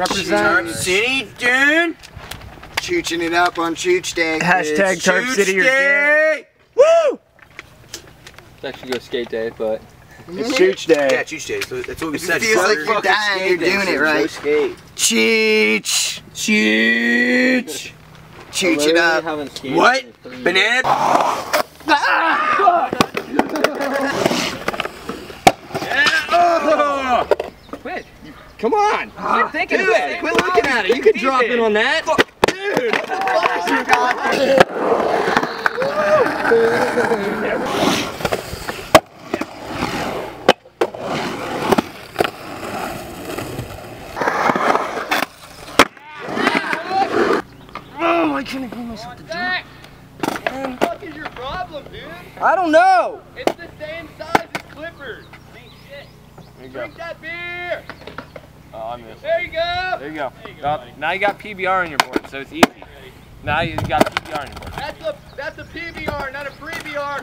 Represent. Tarp City, dude. Chooching it up on Chooch Day. Hashtag It's Tarp Chooch City or Day. Woo! It's actually go skate day, but It's Chooch Day. Yeah, Chooch Day. So That's what we If said. it feels like Fuck you're it. dying, you're doing it right. skate. Cheech. Cheech. Chooch it up. What? in. Banana. Yeah. Ah! Quit. Come on. Ah, quit thinking Do about it. it. Quit looking at it. You can drop in on that. Dude! Oh, I couldn't bring myself to do it. What the fuck is your problem, dude? I don't know. It's the same size as Clippers. Same shit. There go. That beer. Oh, I missed. There you go. There you go. There you go, Now- now you got PBR on your board, so it's easy. Now you got PBR on your board. That's a that's a PBR, not a pre-BR.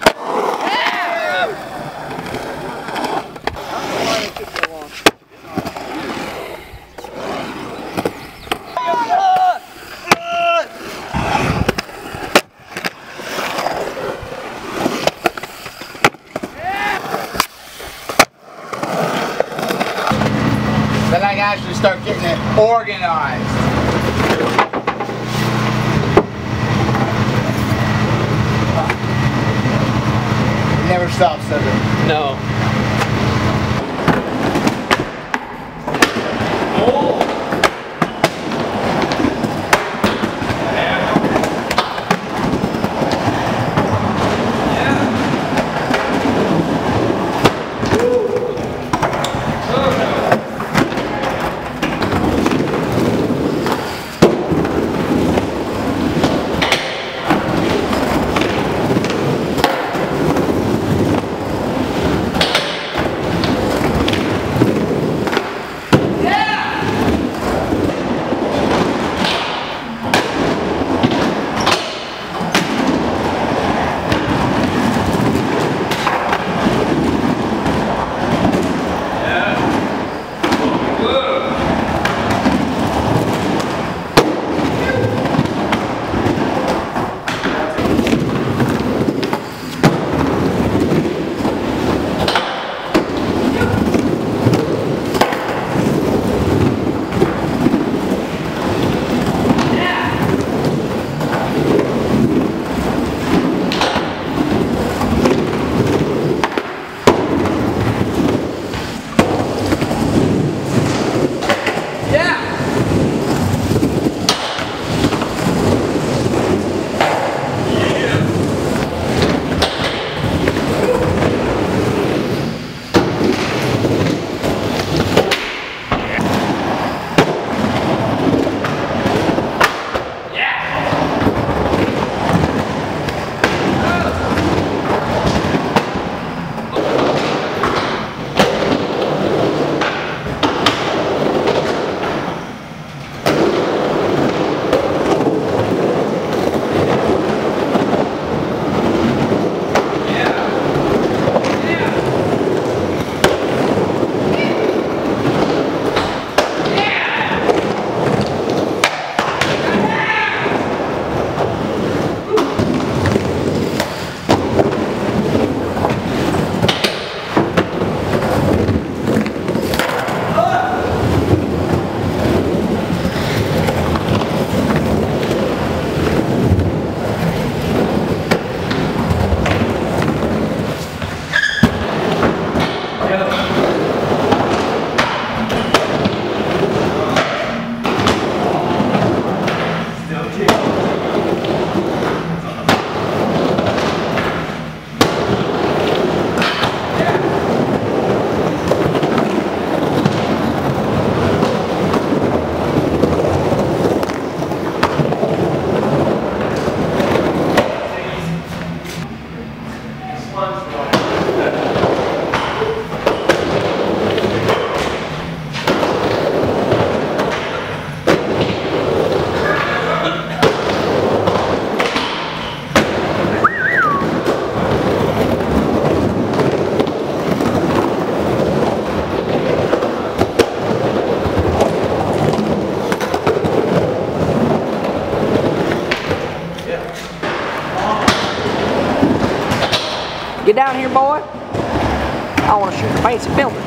Then I can actually start getting it organized. It never stops, does it? No. Get down here, boy. I want to shoot a fancy building.